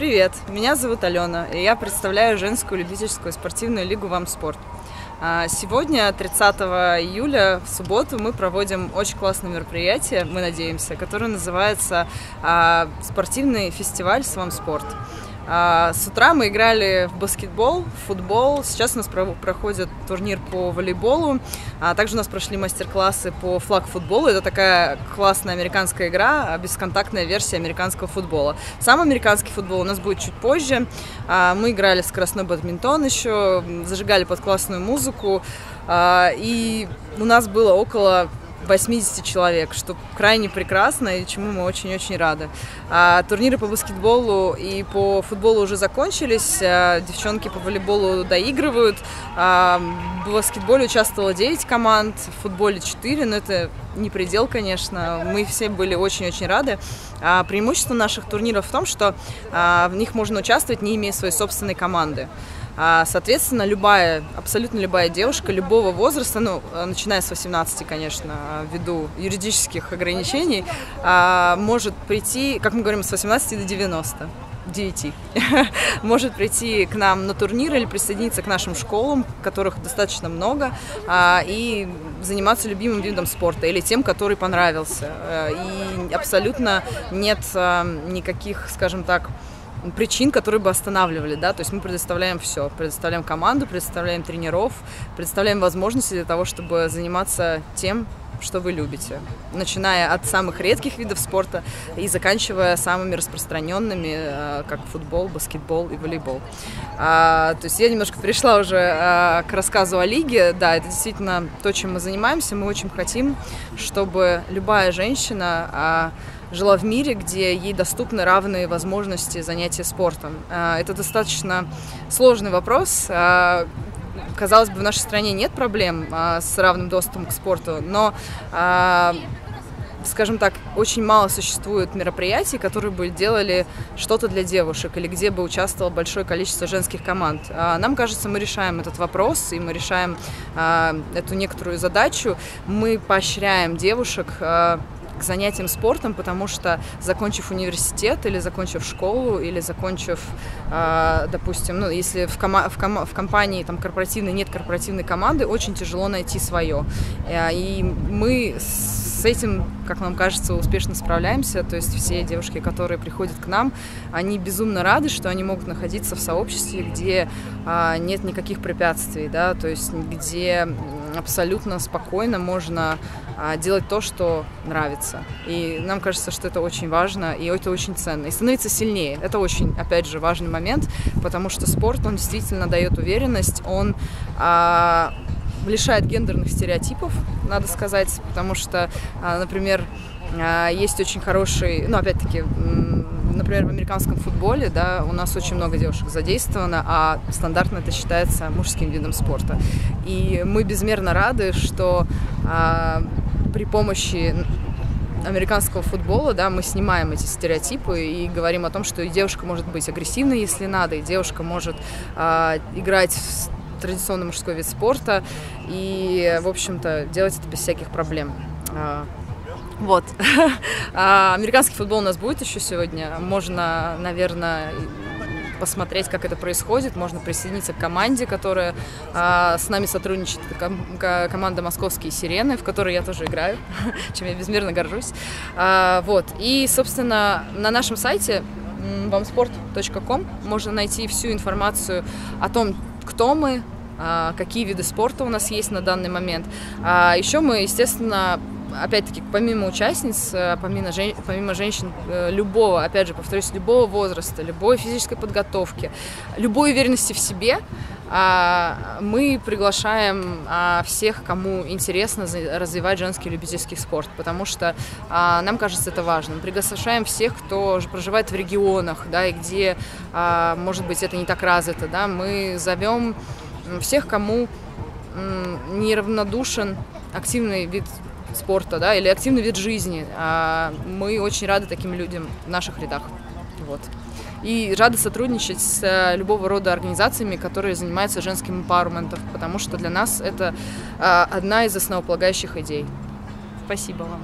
Привет, меня зовут Алена, и я представляю женскую любительскую спортивную лигу «Вам спорт». А, сегодня, 30 июля, в субботу, мы проводим очень классное мероприятие, мы надеемся, которое называется а, «Спортивный фестиваль «Свам спорт». А, с утра мы играли в баскетбол, в футбол. Сейчас у нас проходит турнир по волейболу. А также у нас прошли мастер-классы по флаг-футболу. Это такая классная американская игра, бесконтактная версия американского футбола. Сам американский футбол у нас будет чуть позже. А, мы играли скоростной бадминтон еще, зажигали под классную музыку. И у нас было около 80 человек, что крайне прекрасно и чему мы очень-очень рады. А, турниры по баскетболу и по футболу уже закончились, а, девчонки по волейболу доигрывают. А, в баскетболе участвовало 9 команд, в футболе 4, но это не предел, конечно. Мы все были очень-очень рады. А, преимущество наших турниров в том, что а, в них можно участвовать, не имея своей собственной команды. А, соответственно, любая, абсолютно любая девушка любого возраста, ну, э, начиная с 18, конечно, ввиду юридических ограничений, а, может прийти, как мы говорим, с 18 до 90. 9 может прийти к нам на турнир или присоединиться к нашим школам, которых достаточно много, а, и заниматься любимым видом спорта или тем, который понравился. Э, и абсолютно нет никаких, скажем так, причин, которые бы останавливали, да, то есть мы предоставляем все, предоставляем команду, предоставляем тренеров, предоставляем возможности для того, чтобы заниматься тем, что вы любите, начиная от самых редких видов спорта и заканчивая самыми распространенными, э, как футбол, баскетбол и волейбол. А, то есть я немножко перешла уже а, к рассказу о лиге. Да, это действительно то, чем мы занимаемся. Мы очень хотим, чтобы любая женщина а, жила в мире, где ей доступны равные возможности занятия спортом. А, это достаточно сложный вопрос. А, казалось бы, в нашей стране нет проблем а, с равным доступом к спорту, но скажем так, очень мало существует мероприятий, которые бы делали что-то для девушек или где бы участвовало большое количество женских команд. Нам кажется, мы решаем этот вопрос, и мы решаем эту некоторую задачу. Мы поощряем девушек к занятиям спортом, потому что закончив университет или закончив школу или закончив, э, допустим, ну, если в, кома в, ком в компании там корпоративной нет корпоративной команды, очень тяжело найти свое. Э, и мы с этим, как нам кажется, успешно справляемся. То есть все девушки, которые приходят к нам, они безумно рады, что они могут находиться в сообществе, где а, нет никаких препятствий, да, то есть где абсолютно спокойно можно а, делать то, что нравится. И нам кажется, что это очень важно и это очень ценно. И становиться сильнее. Это очень, опять же, важный момент, потому что спорт, он действительно дает уверенность, он а, лишает гендерных стереотипов, надо сказать, потому что, а, например, а, есть очень хороший, ну, опять-таки, например, в американском футболе, да, у нас очень много девушек задействовано, а стандартно это считается мужским видом спорта. И мы безмерно рады, что а, при помощи американского футбола, да, мы снимаем эти стереотипы и говорим о том, что и девушка может быть агрессивной, если надо, и девушка может а, играть в традиционный мужской вид спорта и, в общем-то, делать это без всяких проблем. А, вот. А, американский футбол у нас будет еще сегодня. Можно, наверное, посмотреть, как это происходит. Можно присоединиться к команде, которая а, с нами сотрудничает. Команда «Московские сирены», в которой я тоже играю, чем я безмерно горжусь. Вот. И, собственно, на нашем сайте вамспорт.ком можно найти всю информацию о том, кто мы, а, какие виды спорта у нас есть на данный момент. А еще мы, естественно, опять-таки, помимо участниц, э, помимо, жен, помимо женщин э, любого, опять же, повторюсь, любого возраста, любой физической подготовки, любой уверенности в себе, мы приглашаем а, всех, кому интересно развивать женский любительский спорт, потому что а, нам кажется это важным. Приглашаем всех, кто проживает в регионах, да, и где, может быть, это не так развито, да, мы зовем всех, кому неравнодушен активный вид спорта, да, или активный вид жизни. А мы очень рады таким людям в наших рядах. Вот. И рады сотрудничать с э, любого рода организациями, которые занимаются женским эмпауэрментом, потому что для нас это а, одна из основополагающих идей. Спасибо вам.